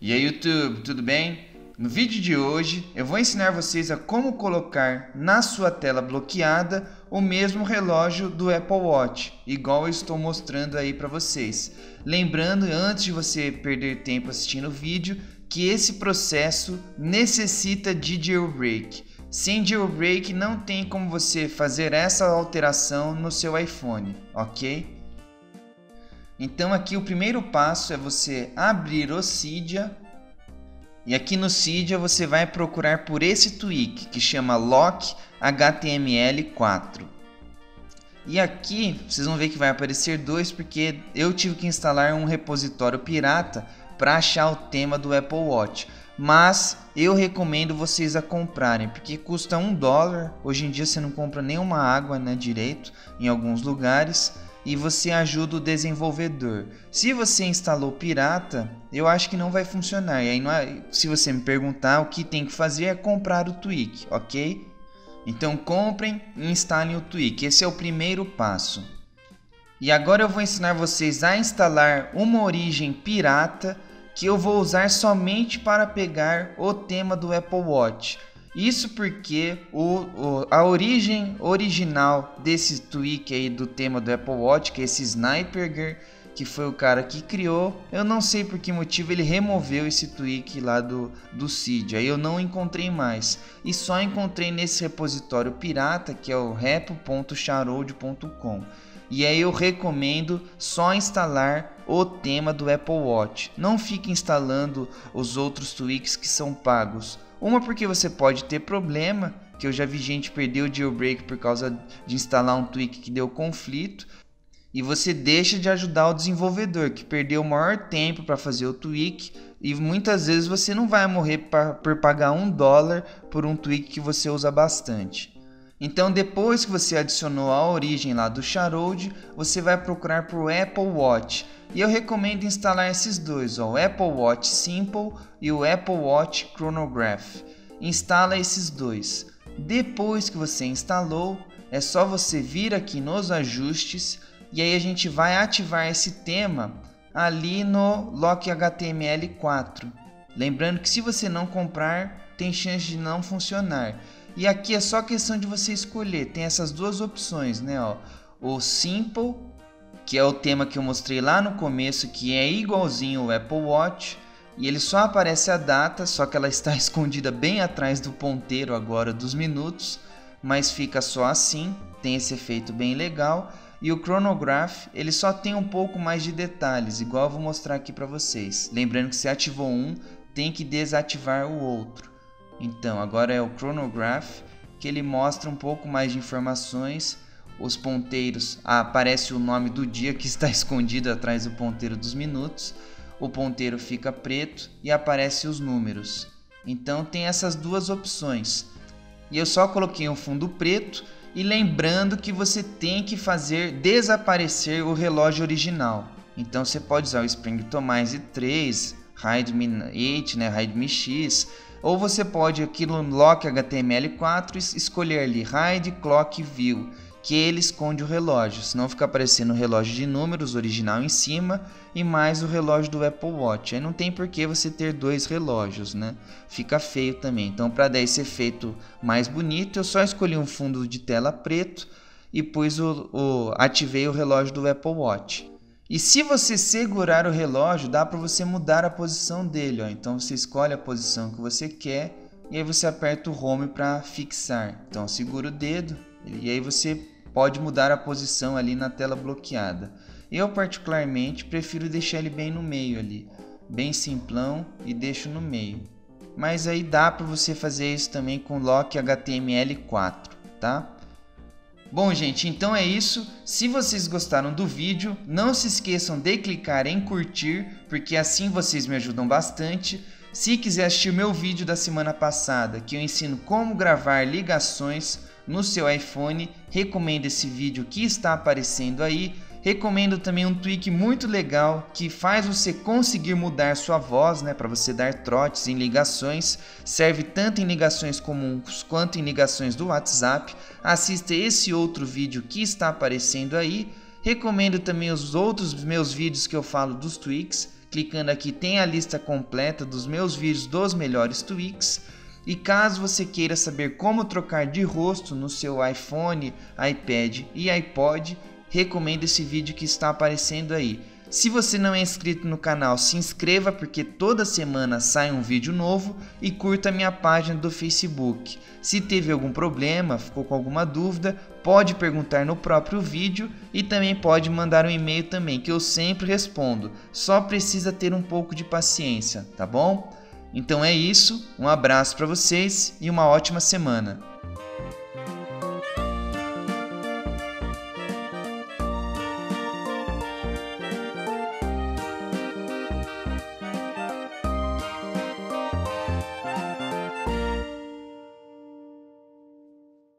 E aí YouTube, tudo bem? No vídeo de hoje eu vou ensinar vocês a como colocar na sua tela bloqueada o mesmo relógio do Apple Watch, igual eu estou mostrando aí para vocês. Lembrando, antes de você perder tempo assistindo o vídeo, que esse processo necessita de jailbreak. Sem jailbreak não tem como você fazer essa alteração no seu iPhone, ok? Então aqui o primeiro passo é você abrir o Cydia e aqui no Cydia você vai procurar por esse tweak que chama Lock HTML4. E aqui vocês vão ver que vai aparecer dois porque eu tive que instalar um repositório pirata para achar o tema do Apple Watch. Mas eu recomendo vocês a comprarem porque custa um dólar. Hoje em dia você não compra nenhuma água né, direito em alguns lugares e você ajuda o desenvolvedor. Se você instalou pirata, eu acho que não vai funcionar. E aí é, se você me perguntar, o que tem que fazer é comprar o Tweak, ok? Então comprem e instalem o Tweak. Esse é o primeiro passo. E agora eu vou ensinar vocês a instalar uma origem pirata que eu vou usar somente para pegar o tema do Apple Watch. Isso porque o, o, a origem original desse tweak aí do tema do Apple Watch, que é esse Sniper, que foi o cara que criou, eu não sei por que motivo ele removeu esse tweak lá do, do Seed, aí eu não encontrei mais. E só encontrei nesse repositório pirata, que é o repo.charode.com. E aí eu recomendo só instalar o tema do Apple Watch. Não fique instalando os outros tweaks que são pagos uma porque você pode ter problema, que eu já vi gente perder o jailbreak por causa de instalar um tweak que deu conflito, e você deixa de ajudar o desenvolvedor que perdeu o maior tempo para fazer o tweak e muitas vezes você não vai morrer pra, por pagar um dólar por um tweak que você usa bastante. Então, depois que você adicionou a origem lá do Sharode, você vai procurar por Apple Watch. E eu recomendo instalar esses dois, ó, o Apple Watch Simple e o Apple Watch Chronograph. Instala esses dois. Depois que você instalou, é só você vir aqui nos ajustes e aí a gente vai ativar esse tema ali no Lock HTML4. Lembrando que se você não comprar, tem chance de não funcionar. E aqui é só questão de você escolher. Tem essas duas opções, né? Ó. O Simple, que é o tema que eu mostrei lá no começo, que é igualzinho o Apple Watch. E ele só aparece a data, só que ela está escondida bem atrás do ponteiro agora dos minutos. Mas fica só assim, tem esse efeito bem legal. E o Chronograph, ele só tem um pouco mais de detalhes, igual eu vou mostrar aqui para vocês. Lembrando que se ativou um, tem que desativar o outro. Então, agora é o Chronograph, que ele mostra um pouco mais de informações. Os ponteiros, ah, aparece o nome do dia que está escondido atrás do ponteiro dos minutos. O ponteiro fica preto e aparece os números. Então tem essas duas opções. E eu só coloquei um fundo preto e lembrando que você tem que fazer desaparecer o relógio original. Então você pode usar o Spring Tomize 3, Hide Me 8, né, Hide Me X, ou você pode aqui no Lock HTML4 escolher ali Hide Clock View, que ele esconde o relógio, senão fica aparecendo o relógio de números original em cima e mais o relógio do Apple Watch. Aí não tem por que você ter dois relógios, né? Fica feio também. Então, para dar esse efeito mais bonito, eu só escolhi um fundo de tela preto e pus o, o ativei o relógio do Apple Watch. E se você segurar o relógio, dá para você mudar a posição dele. Ó. Então você escolhe a posição que você quer e aí você aperta o Home para fixar. Então segura o dedo e aí você pode mudar a posição ali na tela bloqueada. Eu particularmente prefiro deixar ele bem no meio ali, bem simplão e deixo no meio. Mas aí dá para você fazer isso também com Lock HTML4, tá? Bom, gente, então é isso. Se vocês gostaram do vídeo, não se esqueçam de clicar em curtir, porque assim vocês me ajudam bastante. Se quiser assistir meu vídeo da semana passada, que eu ensino como gravar ligações no seu iPhone, recomendo esse vídeo que está aparecendo aí. Recomendo também um tweak muito legal que faz você conseguir mudar sua voz, né, para você dar trotes em ligações. Serve tanto em ligações comuns quanto em ligações do WhatsApp. Assista esse outro vídeo que está aparecendo aí. Recomendo também os outros meus vídeos que eu falo dos tweaks, Clicando aqui tem a lista completa dos meus vídeos dos melhores tweaks. E caso você queira saber como trocar de rosto no seu iPhone, iPad e iPod, recomendo esse vídeo que está aparecendo aí. Se você não é inscrito no canal, se inscreva porque toda semana sai um vídeo novo e curta minha página do Facebook. Se teve algum problema, ficou com alguma dúvida, pode perguntar no próprio vídeo e também pode mandar um e-mail também que eu sempre respondo. Só precisa ter um pouco de paciência, tá bom? Então é isso, um abraço para vocês e uma ótima semana.